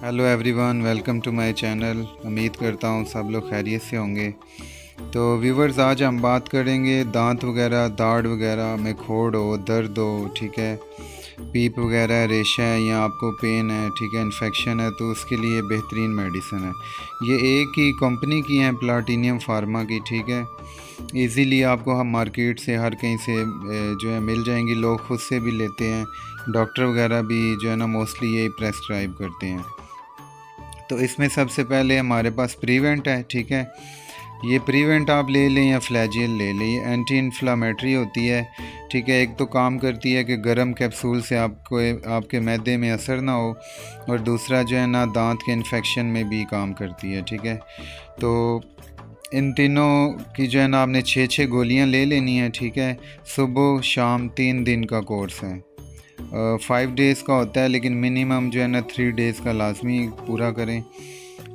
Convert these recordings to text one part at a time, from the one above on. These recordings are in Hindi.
Hello everyone welcome to my channel उम्मीद करता हूँ सब लोग खैरियत से होंगे। तो व्यूवर्स आज हम बात करेंगे दांत वगैरह, दाढ़ वगैरह में खोड़ हो, दर्द हो, ठीक है? पीप वगैरह, रेशा है, या आपको पेन है, ठीक है? इन्फेक्शन है तो उसके लिए बेहतरीन मेडिसिन है। ये एक ही कंपनी की है प्लाटीनियम फार्मा की, ठीक है? इजीली आपको हम मार्केट से हर कहीं से जो है, मिल जाएँगी। लोग खुद से भी लेते हैं। डॉक्टर वगैरह भी जो है ना मोस्टली यही प्रेस्क्राइब करते हैं। तो इसमें सबसे पहले हमारे पास प्रीवेंट है, ठीक है? ये प्रीवेंट आप ले लें या फ्लैजियल ले लें, ये एंटी इन्फ्लामेटरी होती है, ठीक है? एक तो काम करती है कि गर्म कैप्सूल से आपको, आपके मैदे में असर ना हो और दूसरा जो है ना दांत के इन्फेक्शन में भी काम करती है, ठीक है? तो इन तीनों की जो है ना आपने छः छः गोलियाँ ले लेनी है, ठीक है? सुबह, शाम तीन दिन का कोर्स है। फाइव डेज़ का होता है, लेकिन मिनिमम जो है ना थ्री डेज़ का लाजमी पूरा करें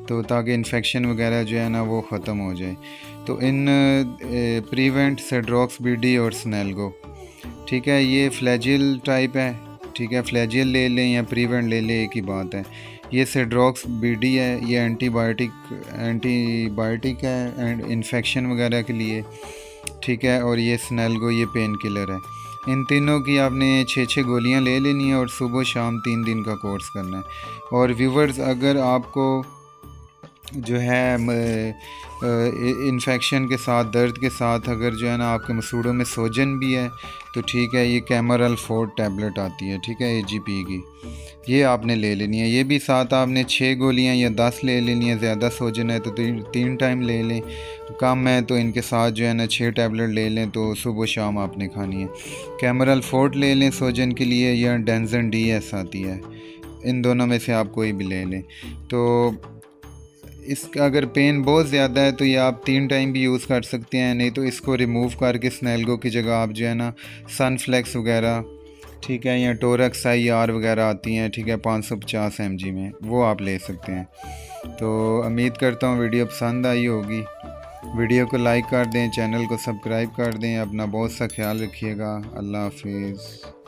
तो ताकि इन्फेक्शन वगैरह जो है ना, वो ख़त्म हो जाए। तो इन प्रीवेंट सेड्रॉक्स बी और स्नेलगो ठीक है, ये फ्लैजिल टाइप है, ठीक है फ्लैजिल ले लें या प्रीवेंट ले लें, एक ही बात है। ये सेड्रॉक्स बी है, ये एंटीबायोटिक एंटीबायोटिक है एंड इन्फेक्शन वगैरह के लिए, ठीक है, और ये स्नेलगो ये पेन किलर है। इन तीनों की आपने छः छः गोलियाँ ले लेनी है और सुबह शाम तीन दिन का कोर्स करना है। और व्यूवर्स अगर आपको जो है इन्फेक्शन के साथ, दर्द के साथ अगर जो है ना आपके मसूड़ों में सोजन भी है तो ठीक है, ये कैमरल फोर्ड टैबलेट आती है, ठीक है ए जी पी की। ये आपने ले लेनी है। ये भी साथ आपने छः गोलियाँ या दस ले लेनी है, ज़्यादा सोजन है तो तीन टाइम ले लें। कम है तो इनके साथ जो है ना छः टैबलेट ले लें तो सुबह शाम आपने खानी है। कैमरल फोर्ट ले लें सोजन के लिए, या डेंजन डी एस आती है। इन दोनों में से आप कोई भी ले लें। तो इसका अगर पेन बहुत ज़्यादा है तो ये आप तीन टाइम भी यूज़ कर सकते हैं, नहीं तो इसको रिमूव करके स्नैलगो की जगह आप जो है ना सनफ्लेक्स वगैरह, ठीक है, या टोरक्स आई आर वगैरह आती हैं, ठीक है, पाँच सौ पचास एम जी में, वो आप ले सकते हैं। तो उम्मीद करता हूँ वीडियो पसंद आई होगी। वीडियो को लाइक कर दें, चैनल को सब्सक्राइब कर दें, अपना बहुत सा ख्याल रखिएगा। अल्लाह हाफिज़।